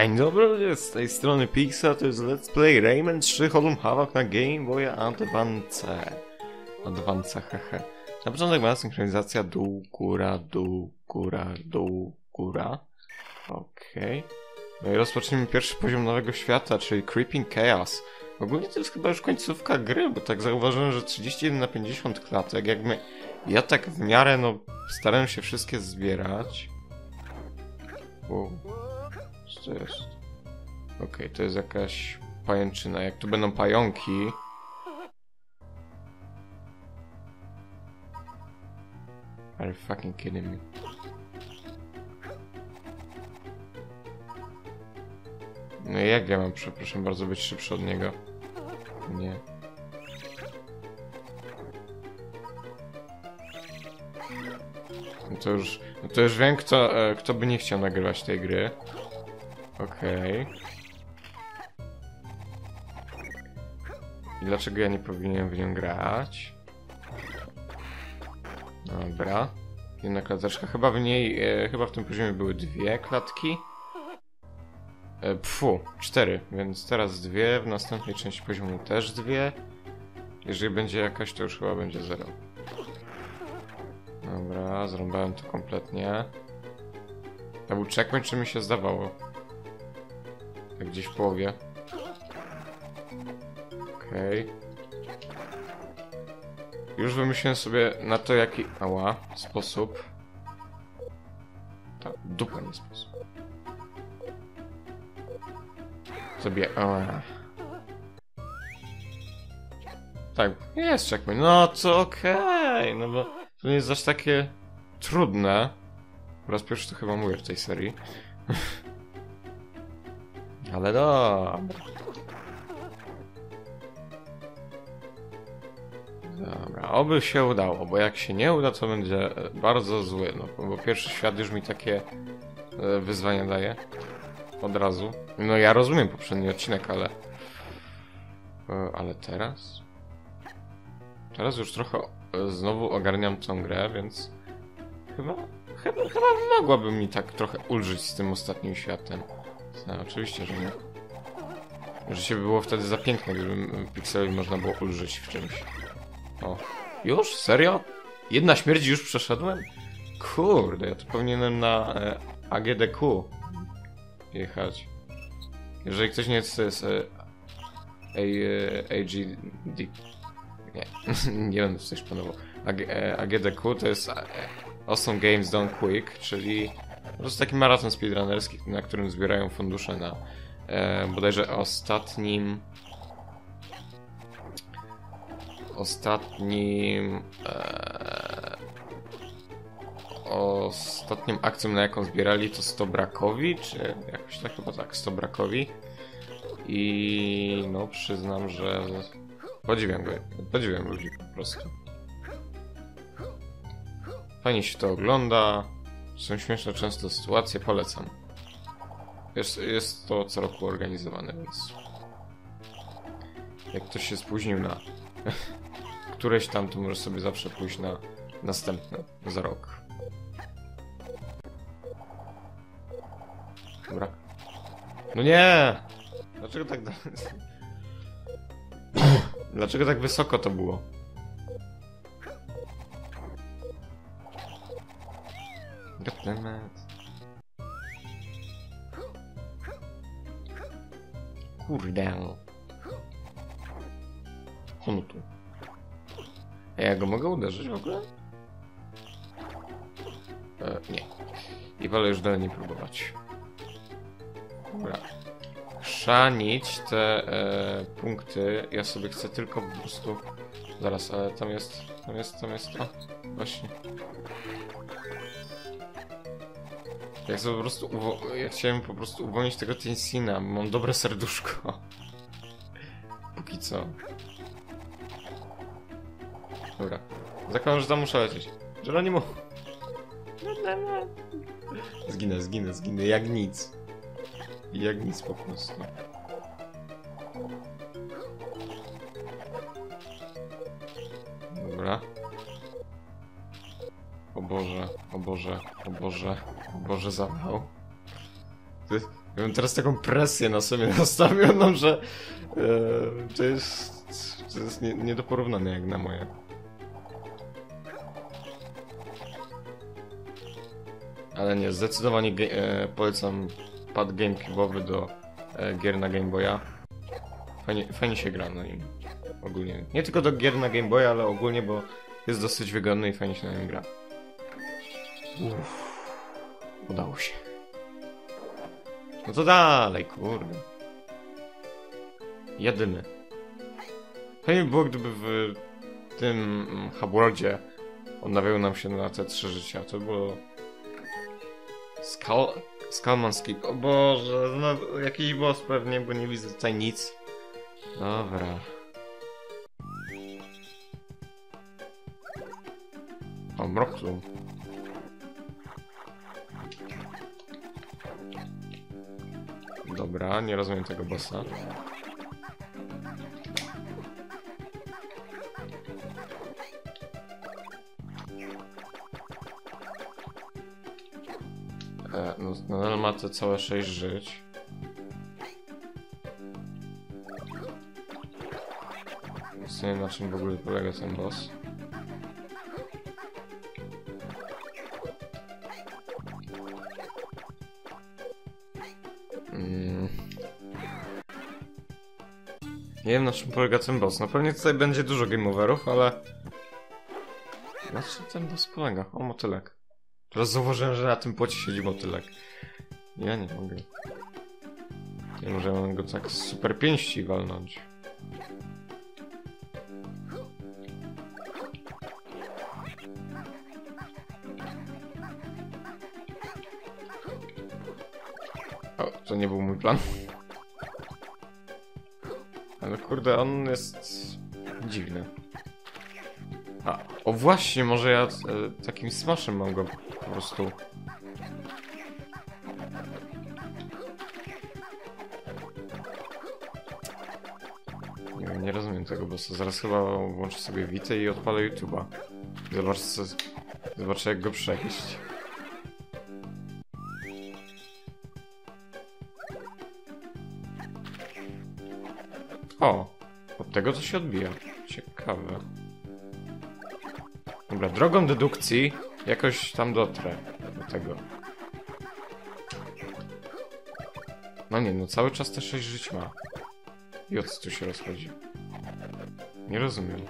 Dzień dobry, z tej strony Pixa, to jest Let's Play Rayman 3 Hollow Havoc na Game Boy Advance. Advance, hehe. Na początek ma synchronizacja dół, góra, dół, góra, dół, góra. Okej. No i rozpocznijmy pierwszy poziom nowego świata, czyli Creeping Chaos. Ogólnie to jest chyba już końcówka gry, bo tak zauważyłem, że 31 na 50 klatek, jakby ja tak w miarę, no, starałem się wszystkie zbierać. Wow. Co to jest? Okej, to jest jakaś pajęczyna. Jak tu będą pająki... Are you fucking kidding me? No jak ja mam, przepraszam bardzo, być szybszy od niego? Nie. No to już, no to już wiem, kto, e, kto by nie chciał nagrywać tej gry. Okej. I dlaczego ja nie powinienem w nią grać? Dobra. Jedna klateczka. Chyba w niej, e, chyba w tym poziomie były dwie klatki. E, pfu, cztery, więc teraz dwie, w następnej części poziomu też dwie. Jeżeli będzie jakaś, to już chyba będzie zero. Dobra, zrąbałem to kompletnie. To był checkpoint, czy mi się zdawało? Gdzieś w połowie. Okej. Już wymyśliłem sobie na to, jaki... Ała, sposób. Tak, dupa nie sposób. Sobie... Ała. Tak, jest checkpoint. No to okej, no bo to nie jest aż takie trudne. Po raz pierwszy to chyba mówię w tej serii. Ale dobra. Dobra, oby się udało, bo jak się nie uda, to będzie e, bardzo zły, no bo pierwszy świat już mi takie e, wyzwania daje. Od razu. No ja rozumiem poprzedni odcinek, ale... E, Ale teraz? Teraz już trochę znowu ogarniam tą grę, więc... Chyba... Chyba, chyba mogłaby mi tak trochę ulżyć z tym ostatnim światem. No, oczywiście, że nie. Życie by było wtedy za piękne, gdyby Pixelowi można było ulżyć w czymś. O. Już? Serio? Jedna śmierć już przeszedłem? Kurde, ja to powinienem na e, AGDQ jechać. Jeżeli ktoś nie jest e, A, e, AGD... Nie, nie będę coś panował. AG, e, AGDQ to jest e, Awesome Games Done Quick, czyli po prostu taki maraton speedrunnerski, na którym zbierają fundusze na e, bodajże ostatnim ostatnim e, ostatnim akcją, na jaką zbierali to 100 brakowi, czy jakoś tak chyba tak, 100 brakowi i no przyznam, że podziwiam go, podziwiam ludzi po prostu. Fajnie się to ogląda, są śmieszne często sytuacje, polecam. Jest, jest to co roku organizowane, więc jak ktoś się spóźnił na któreś tam, to może sobie zawsze pójść na następne za rok. Dobra. No nie! Dlaczego tak... Dlaczego tak wysoko to było? Kurde. On tu. A ja go mogę uderzyć w ogóle? E, nie. I wolę już dalej nie próbować. Dobra. Chrzanić te e, punkty. Ja sobie chcę tylko po prostu... Zaraz, ale tam jest... Tam jest, tam jest... O, właśnie. Ja chcę po prostu uwo- Ja chciałem po prostu uwolnić tego Tensina. Mam dobre serduszko. Póki co. Dobra. Zakładam, że tam muszę lecieć. Geronimo! Zginę, zginę, zginę. Jak nic. Jak nic po prostu. Dobra. O Boże, o Boże, o Boże, Boże jest, Ja teraz taką presję na sobie nastawił, no, że e, to jest, to jest nie, nie do porównania jak na moje. Ale nie, zdecydowanie e, polecam pad GameCube'owy do e, gier na Game Boya. Fajnie, fajnie się gra na nim. Ogólnie. Nie tylko do gier na Game Boya, ale ogólnie, bo jest dosyć wygodny i fajnie się na nim gra. Uff. Udało się. No to dalej, kurde. Jedyny. Fajnie by było, gdyby w tym mm, Hubworldzie odnawiały nam się na te trzy życia. To było... Skal... Skalmanski. O Boże, no jakiś boss pewnie, bo nie widzę tutaj nic. Dobra. O, Mroklu. Dobra, nie rozumiem tego bossa. E, no, nadal ma te całe 6 żyć. Nie na czym w ogóle polega ten boss. Nie wiem na czym polega ten boss. No pewnie tutaj będzie dużo game overów, ale... Na czym ten boss polega? O, motylek. Teraz zauważyłem, że na tym płocie siedzi motylek. Ja nie mogę. Nie możemy go tak z super pięści walnąć. O, to nie był mój plan. Kurde, on jest dziwny. A, o właśnie, może ja e, takim smashem mam go po prostu. Nie nie rozumiem tego bossa. Zaraz chyba włączę sobie Witę i odpalę YouTube'a. Zobacz, co, zobaczę jak go przejść. O, od tego to się odbija. Ciekawe. Dobra, drogą dedukcji jakoś tam dotrę do tego. No nie, no cały czas te 6 żyć ma. I o co tu się rozchodzi? Nie rozumiem.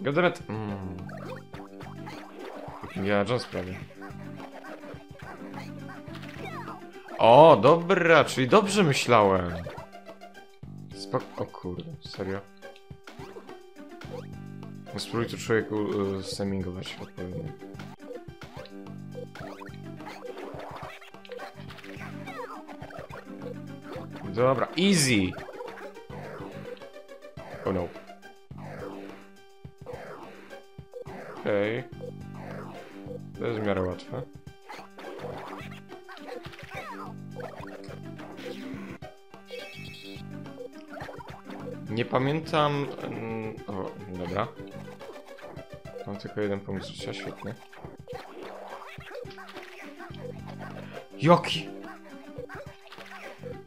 Gadoret... Mm. Ja Jones prawie. O, dobra, czyli dobrze myślałem. Spok... O kurde, serio? No Spróbuj tu człowieku y, semingować odpowiednio. Dobra, easy! Oh no. Okay. To jest w miarę łatwe. Nie pamiętam... mm, O, dobra. Mam tylko jeden punkt życia, świetnie. Joki!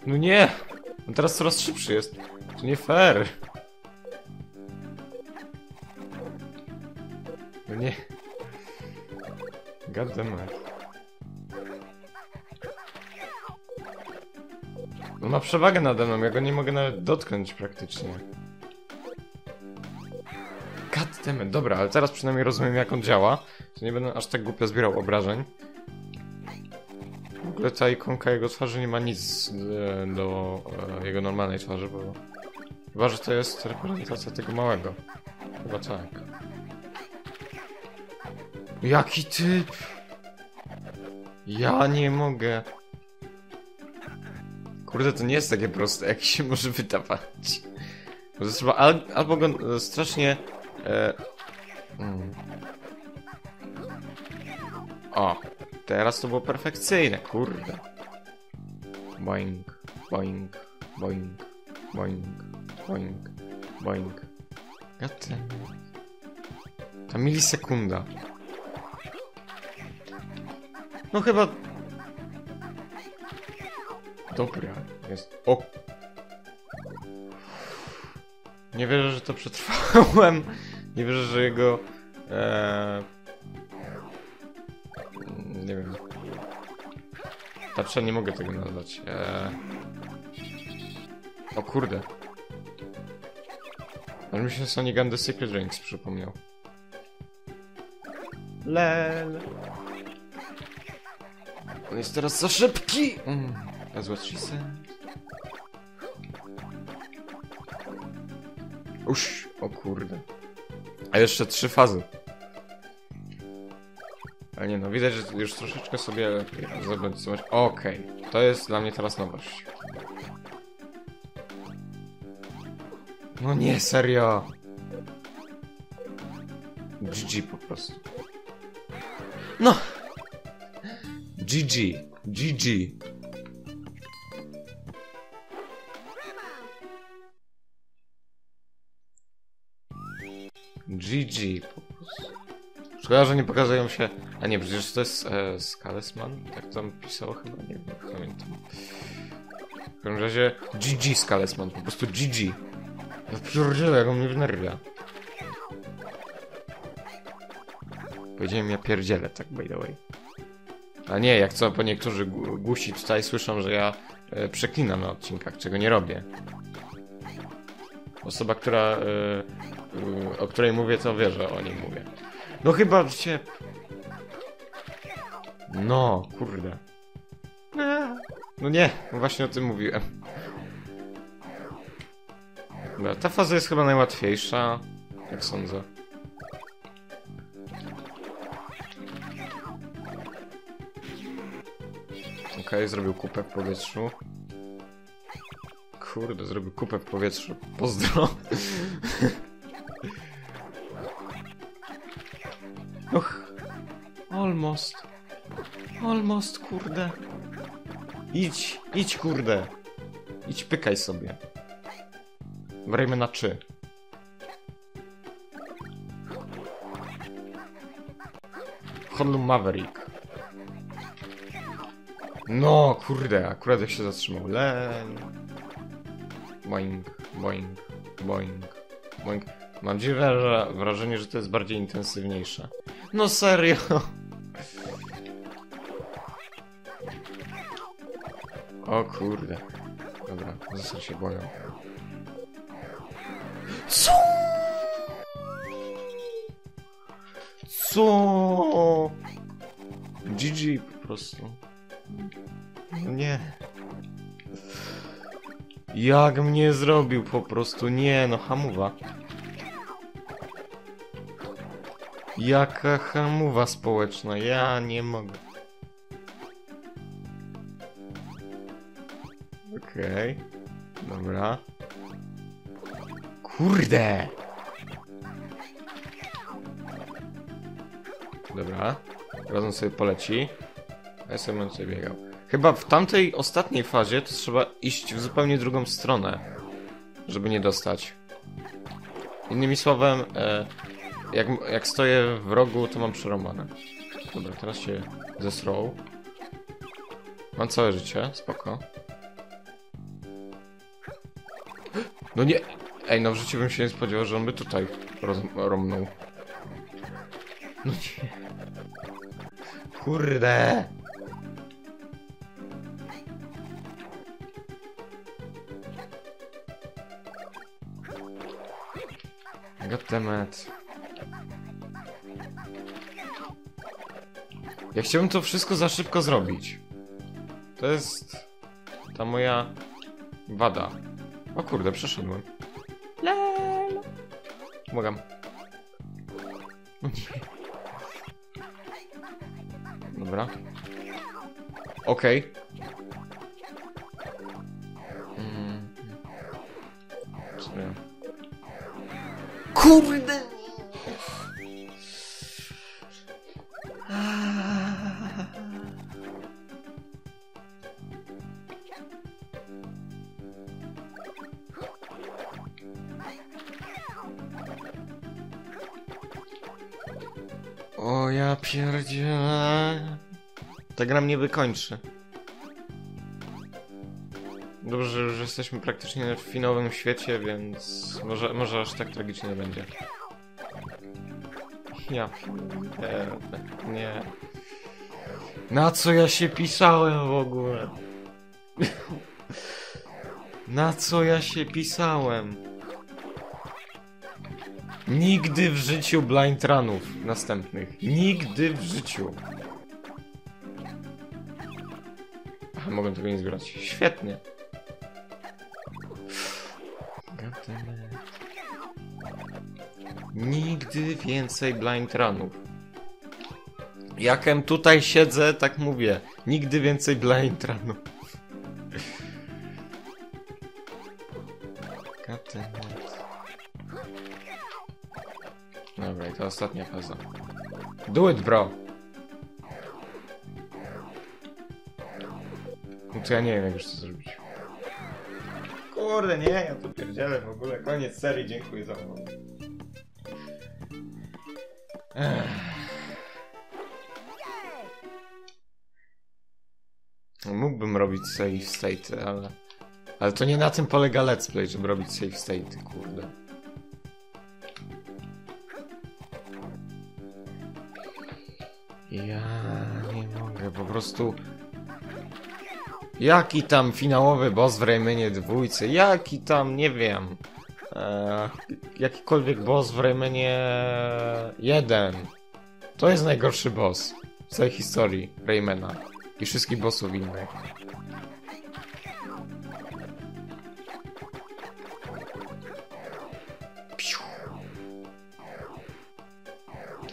No nie! On teraz coraz szybszy jest. To nie fair. No nie. God damn it. Ma przewagę nade mną, ja go nie mogę nawet dotknąć praktycznie. God damn it. Dobra, ale teraz przynajmniej rozumiem jak on działa. To nie będę aż tak głupio zbierał obrażeń. W ogóle ta ikonka jego twarzy nie ma nic e, do e, jego normalnej twarzy, bo... Chyba, że to jest reprezentacja tego małego. Chyba tak. Jaki typ! Ja nie mogę. Kurde, to nie jest takie proste, jak się może wydawać. Bo trzeba al albo go e, strasznie... E, mm. O, teraz to było perfekcyjne, kurde. Boing, boing, boing, boing, boing, boing. Gaty. Ta milisekunda. No chyba... Dobra, jest. O! Nie wierzę, że to przetrwałem. Nie wierzę, że jego. E... Nie wiem. Patrzę, nie mogę tego nazwać. E... O kurde. Ale mi się Sonic and the Secret Rings przypomniał. Lel. On jest teraz za szybki! Mm, that's what she said. Uż, o kurde. A jeszcze trzy fazy. Ale nie no, widać, że już troszeczkę sobie lepiej zabezpieczyć. Okej, to jest dla mnie teraz nowość. No nie, serio. GG po prostu. No. GG. GG. Prostu. Szkoda, że nie pokazują się... A nie, przecież to jest e, Skalesman? Tak tam pisało chyba? Nie wiem, nie pamiętam. W każdym razie GG Skalesman, po prostu GG. Ja pierdzielę, jak on mnie wnerwia. Powiedziałem ja pierdzielę, tak by the way. A nie, jak co, po niektórzy głusi tutaj słyszą, że ja e, przeklinam na odcinkach, czego nie robię. Osoba, która, e, o której mówię, to wie, że o niej mówię. No chyba cię... No, kurde. No nie, właśnie o tym mówiłem. Dobra, ta faza jest chyba najłatwiejsza, jak sądzę. Okej, zrobił kupę w powietrzu. Kurde, zrobił kupę w powietrzu. Pozdro. Och. Almost. Almost, kurde. Idź, idź, kurde. Idź, pykaj sobie. Grajmy na czy. Honlu Maverick. No, kurde, akurat jak się zatrzymał. Len. Boing, boing, boing, boing. Mam dziwne że- wrażenie, że to jest bardziej intensywniejsze. No serio. O kurde. Dobra, został się boją. Co? Co? GG po prostu. Nie. Jak mnie zrobił po prostu? Nie, no hamuwa. Jaka hamuwa społeczna, ja nie mogę. Okej. Dobra. Kurde! Dobra. Razem sobie poleci. A ja sobie będę biegał. Chyba w tamtej ostatniej fazie to trzeba iść w zupełnie drugą stronę, żeby nie dostać. Innymi słowem, e, jak, jak stoję w rogu, to mam przerąbane. Dobra, teraz się zesrął. Mam całe życie, spoko. No nie! Ej, no w życiu bym się nie spodziewał, że on by tutaj roz, romnął. No nie. Kurde! Goddammit. Ja chciałbym to wszystko za szybko zrobić. To jest... ta moja... wada. O kurde, przeszedłem. Lel. Pomagam. Dobra. Okej. Mm. Sobie. Kurde! Pierdzielę. Ta gra mnie wykończy. Dobrze, że jesteśmy praktycznie w finałowym świecie, więc może, może aż tak tragicznie nie będzie. Ja... pierdolę, Nie... Na co ja się pisałem w ogóle? Na co ja się pisałem? Nigdy w życiu blind runów następnych. Nigdy w życiu. Aha, mogę tego nie zbierać. Świetnie. Nigdy więcej blind runów. Jakem tutaj siedzę, tak mówię. Nigdy więcej blind runów. To ostatnia faza. Do it, bro! No to ja nie wiem, jak już to zrobić. Kurde, nie, ja to pierdzielę w ogóle. Koniec serii, dziękuję za uwagę. No, Mógłbym robić save state, ale... Ale to nie na tym polega let's play, żeby robić save state, kurde. Ja nie mogę, po prostu... Jaki tam finałowy boss w Raymanie dwójce? Jaki tam, nie wiem... E, jakikolwiek boss w Raymanie 1. To jest najgorszy boss w całej historii Raymana i wszystkich bossów innych.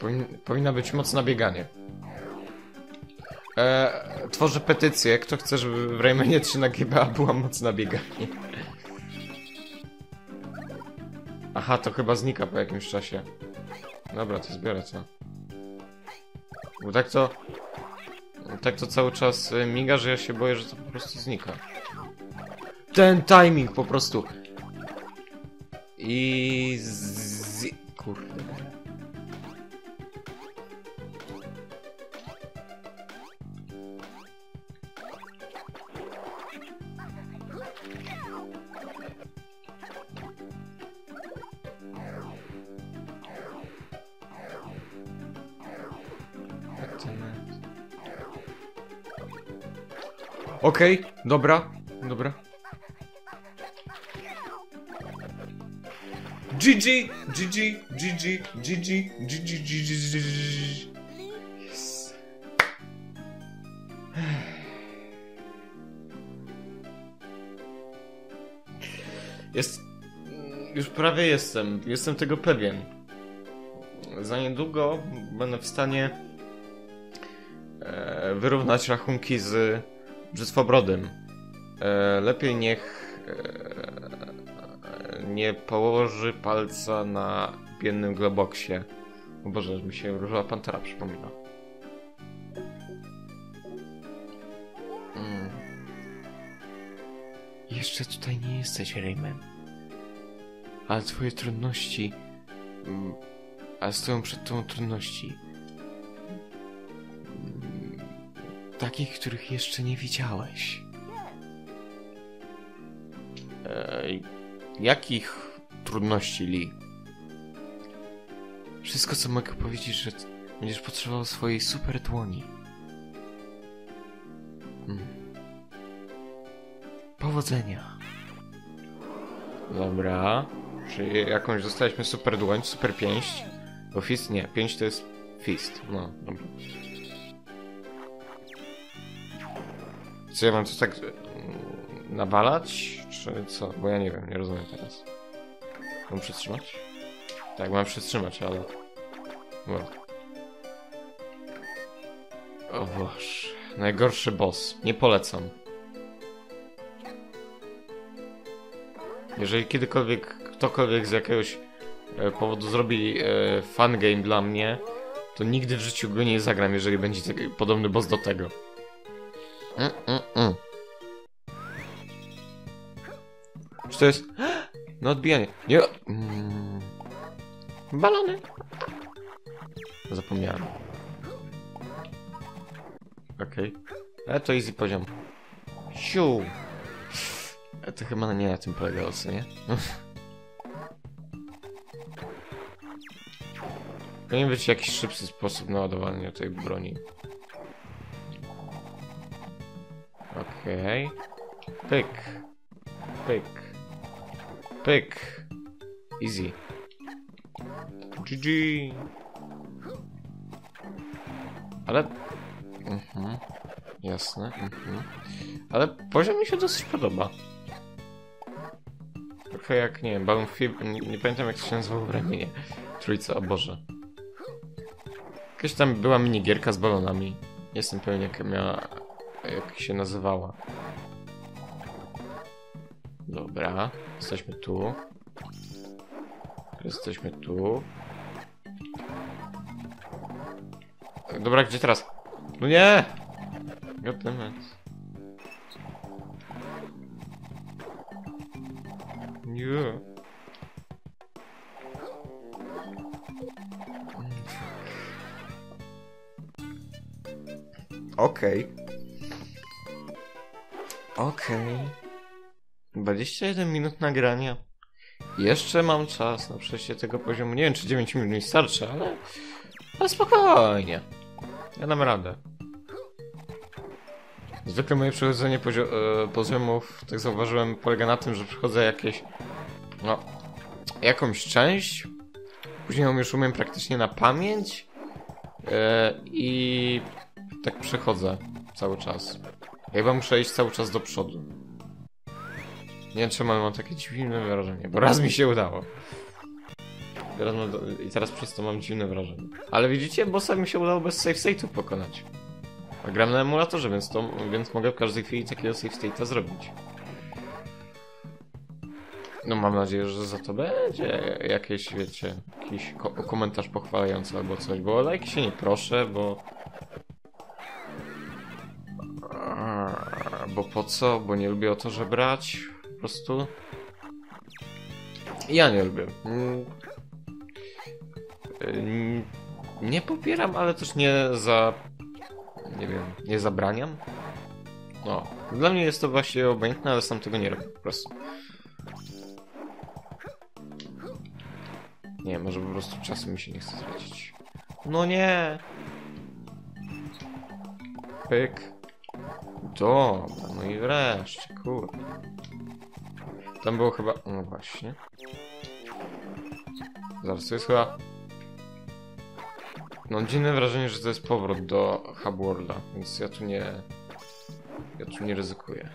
Powin, powinna być mocne bieganie. E, tworzę petycję, kto chce, żeby w Raymanie 3 na GBA była mocna bieganie. Aha, to chyba znika po jakimś czasie. Dobra, to zbiorę co. Bo tak to... Tak to cały czas y, miga, że ja się boję, że to po prostu znika. Ten timing po prostu. I... Z... Kurde. Okej, dobra, dobra. GG, GG, GG, GG, GG, GG, GG. Yes. Jest... Już prawie jestem, jestem tego pewien. Za niedługo będę w stanie e, wyrównać rachunki z Brzytwobrodym. E, lepiej niech e, nie położy palca na biednym globoksie. O Boże, mi się Różowa Pantera przypomina. Mm. Jeszcze tutaj nie jesteś, Rayman. Ale twoje trudności... mm, Ale stoją przed tobą trudności. Takich, których jeszcze nie widziałeś. Jakich trudności, Lee? Wszystko, co mogę powiedzieć, że będziesz potrzebował swojej super dłoni. Hmm. Powodzenia. Dobra. Czyli jakąś dostaliśmy super dłoń, super pięść. Bo fist nie, pięść to jest fist. No, dobra. Co ja mam to tak mm, nawalać? Czy co? Bo ja nie wiem, nie rozumiem teraz. Mam przytrzymać? Tak, mam przytrzymać, ale... No. O Boże. Najgorszy boss. Nie polecam. Jeżeli kiedykolwiek ktokolwiek z jakiegoś e, powodu zrobi e, fangame dla mnie, to nigdy w życiu go nie zagram, jeżeli będzie taki podobny boss do tego. Mm, mm, mm. Czy to jest... No odbijanie. Nie... Mm. Balony. Zapomniałem. Okej. Ale to easy poziom. Siu. E, To chyba nie na tym polegało, co nie? Powinien być jakiś szybszy sposób na ładowanie tej broni. Okej. Pyk. Pyk. Pyk. Easy. GG. Ale... Mhm. Jasne. Mhm. Ale poziom mi się dosyć podoba. Trochę jak, nie wiem, Fib... Nie, nie pamiętam jak to się nazywało w ramienie. Trójca, o Boże. Jakaś tam była minigierka z balonami. Jestem pewien jak miała... jak się nazywała. Dobra, jesteśmy tu. Jesteśmy tu. Dobra, gdzie teraz? No nie! Goddammit. Nie. Okej. Okej. 21 minut nagrania. Jeszcze mam czas na przejście tego poziomu. Nie wiem, czy 9 minut mi starczy, ale... Ale spokojnie. Ja dam radę. Zwykle moje przechodzenie e, poziomów, tak zauważyłem, polega na tym, że przechodzę jakieś... No... Jakąś część. Później ją już umiem praktycznie na pamięć. E, I... Tak przechodzę cały czas. Chyba muszę iść cały czas do przodu. Nie wiem czemu, mam takie dziwne wrażenie, bo raz mi się udało. Teraz do... I teraz przez to mam dziwne wrażenie. Ale widzicie, bossa mi się udało bez save state'ów pokonać. A gram na emulatorze, więc, to, więc mogę w każdej chwili takiego save state'a zrobić. No mam nadzieję, że za to będzie jakieś, wiecie, jakiś ko komentarz pochwalający albo coś, bo lajki się nie proszę, bo... Bo po co? Bo nie lubię o to żebrać. Po prostu. Ja nie lubię. Mm. Ym, Nie popieram, ale też nie za. Nie wiem, nie zabraniam. No. Dla mnie jest to właśnie obojętne, ale sam tego nie robię po prostu. Nie, może po prostu czasu mi się nie chce tracić. No nie! Pyk. Dobra, no i wreszcie, kurde. Tam było chyba... No właśnie. Zaraz, to jest chyba... No dziwne wrażenie, że to jest powrót do Hubworlda, więc ja tu nie... Ja tu nie ryzykuję.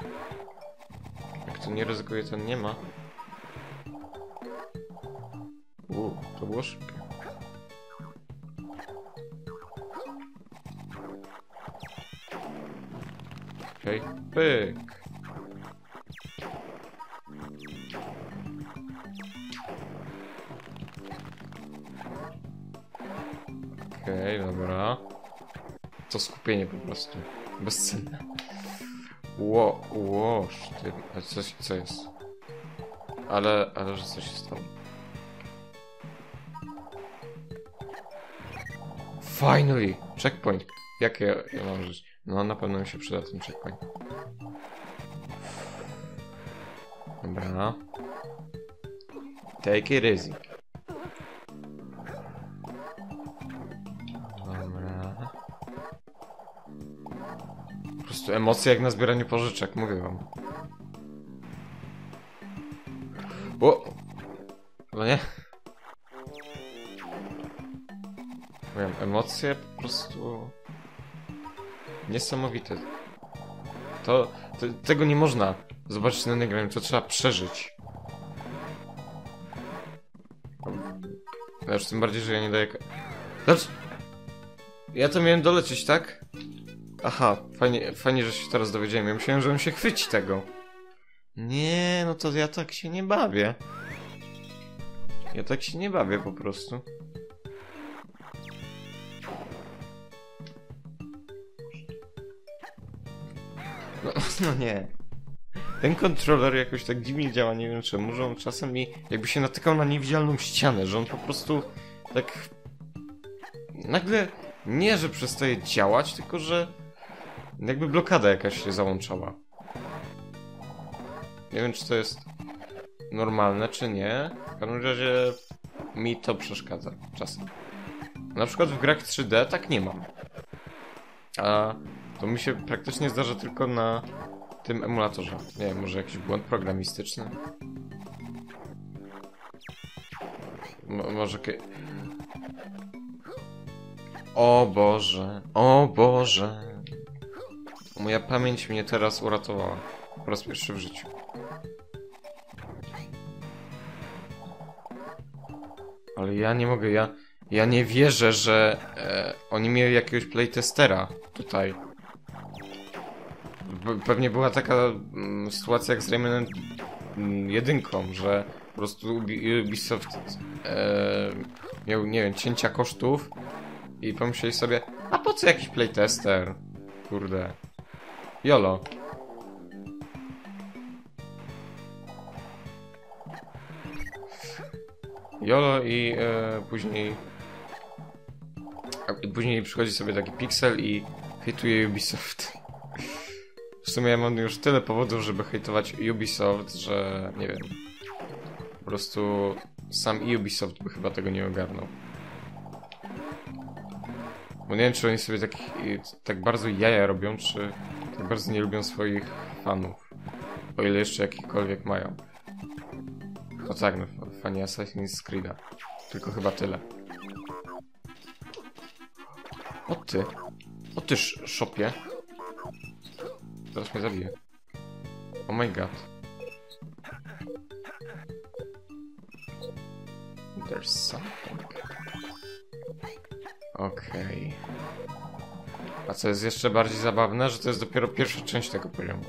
Jak tu nie ryzykuję, to nie ma. Uuu, to było szybkie. Okej, okay. pyk. Okej, okay, dobra. To skupienie po prostu. Bezcenne. Ło, ło, sztyl. A coś, co jest? Ale, ale że coś się stało. Finally! Checkpoint. Jakie ja mam żyć? No, na pewno mi się przyda ten checkpoint. Dobra. Take it easy. Dobra. Po prostu emocje jak na zbieraniu pożyczek, mówię wam. O! No nie? Miałem emocje po prostu... Niesamowite. To, to... Tego nie można zobaczyć na nagraniu, to trzeba przeżyć. Już tym bardziej, że ja nie daję... Znaczy... Ja to miałem dolecieć, tak? Aha, fajnie, fajnie, że się teraz dowiedziałem. Ja myślałem, że on się chwyci tego. Nie, no to ja tak się nie bawię. Ja tak się nie bawię po prostu. No, nie. Ten kontroler jakoś tak dziwnie działa, nie wiem czemu, że on czasem jakby się natykał na niewidzialną ścianę, że on po prostu tak nagle nie, że przestaje działać, tylko że jakby blokada jakaś się załączała. Nie wiem, czy to jest normalne, czy nie. W każdym razie mi to przeszkadza czasem. Na przykład w grach 3D tak nie mam. A to mi się praktycznie zdarza tylko na tym emulatorze. Nie wiem, może jakiś błąd programistyczny? Mo może... O Boże, o Boże. Moja pamięć mnie teraz uratowała. Po raz pierwszy w życiu. Ale ja nie mogę, ja... Ja nie wierzę, że e, oni mieli jakiegoś playtestera tutaj. Pe- Pewnie była taka mm, sytuacja jak z Raymanem mm, jedynką, że po prostu Ubi- Ubisoft e, miał, nie wiem, cięcia kosztów i pomyśleli sobie, a po co jakiś playtester? Kurde. Jolo. Jolo i e, później a, później przychodzi sobie taki pixel i hejtuje Ubisoft. Sumie ja mam już tyle powodów, żeby hejtować Ubisoft, że nie wiem. Po prostu sam Ubisoft by chyba tego nie ogarnął. Bo nie wiem, czy oni sobie tak, tak bardzo jaja robią, czy tak bardzo nie lubią swoich fanów. O ile jeszcze jakichkolwiek mają. No tak, no, fani Assassin's Creed'a. Tylko chyba tyle. O ty. O ty, sz- szopie. Zaraz mnie zabije. Oh my god. There's something. Okej. A co jest jeszcze bardziej zabawne, że to jest dopiero pierwsza część tego poziomu.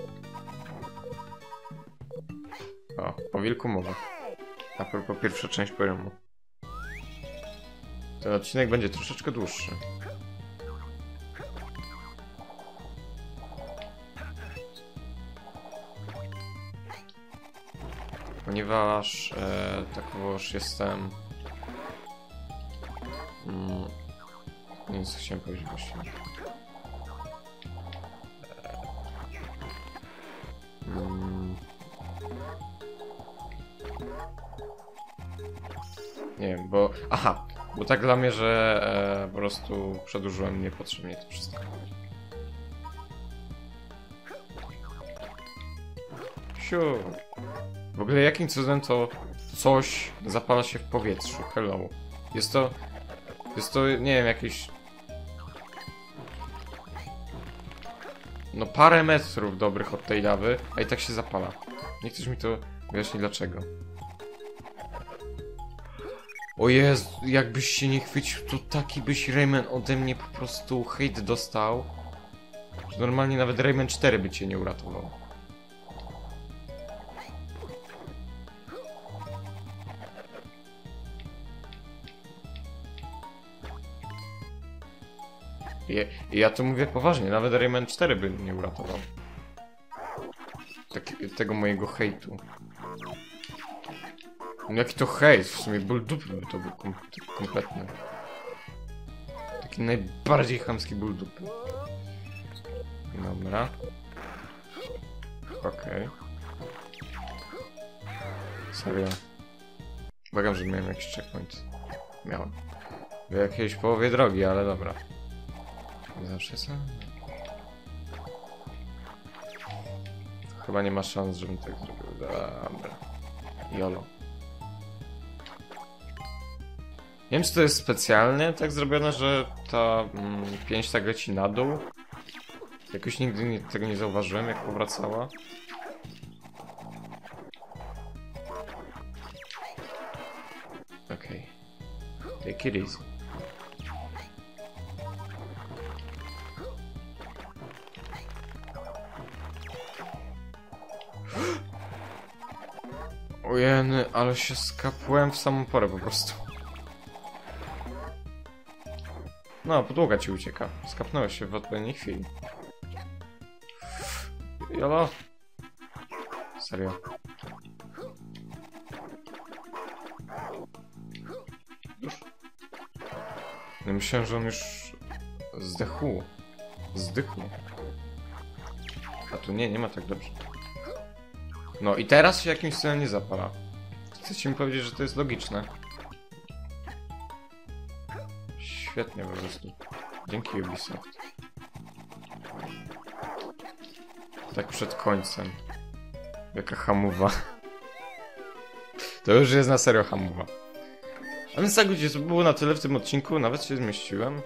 O, o wilku mowa. A propos pierwsza część poziomu. Ten odcinek będzie troszeczkę dłuższy. Ponieważ e, takowoż jestem... Mm, co chciałem powiedzieć właściwie. E, mm, nie wiem, bo... Aha! Bo tak dla mnie, że e, po prostu przedłużyłem niepotrzebnie to wszystko. Siu. W ogóle jakim cudem to coś zapala się w powietrzu? Hello. Jest to... Jest to, nie wiem, jakieś... No parę metrów dobrych od tej lawy, a i tak się zapala. Nie chcesz mi to wyjaśnić dlaczego. O Jezu, jakbyś się nie chwycił, to taki byś Rayman ode mnie po prostu hejt dostał. Że normalnie nawet Rayman 4 by cię nie uratował. I ja to mówię poważnie, nawet Rayman 4 by nie uratował. Tak, tego mojego hejtu. No jaki to hejt, w sumie ból dupy by to był kom kompletny. Taki najbardziej chamski ból dupy. Dobra. Okej. Serio. Błagam, że miałem jakiś checkpoint. Miałem. W jakiejś połowie drogi, ale dobra. Zawsze sam. Chyba nie ma szans, żebym tak zrobił. Dobra. Jolo. Nie wiem, czy to jest specjalnie tak zrobione, że ta mm, pięść tak leci na dół. Jakoś nigdy nie, tego nie zauważyłem, jak powracała. Okej. Take it easy. Ojeny, ale się skapłem w samą porę po prostu. No, podłoga ci ucieka. Skapnąłeś się w odpowiedniej chwili. Jolo? Serio. Już? No myślałem, że on już zdechł. Zdychł. A tu nie, nie ma tak dobrze. No i teraz się jakimś cudem nie zapala. Chcecie mi powiedzieć, że to jest logiczne? Świetnie po prostu. Dzięki Ubisoft. Tak przed końcem. Jaka hamuwa. To już jest na serio hamuwa. A więc tak ludzie, to było na tyle w tym odcinku. Nawet się zmieściłem.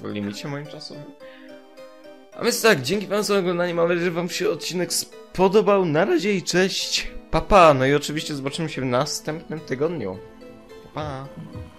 W limicie moim czasowym. A więc tak, dzięki wam za oglądanie. Mam nadzieję, że wam się odcinek spodobał. Na razie i cześć. Pa, pa. No i oczywiście zobaczymy się w następnym tygodniu. Pa. pa.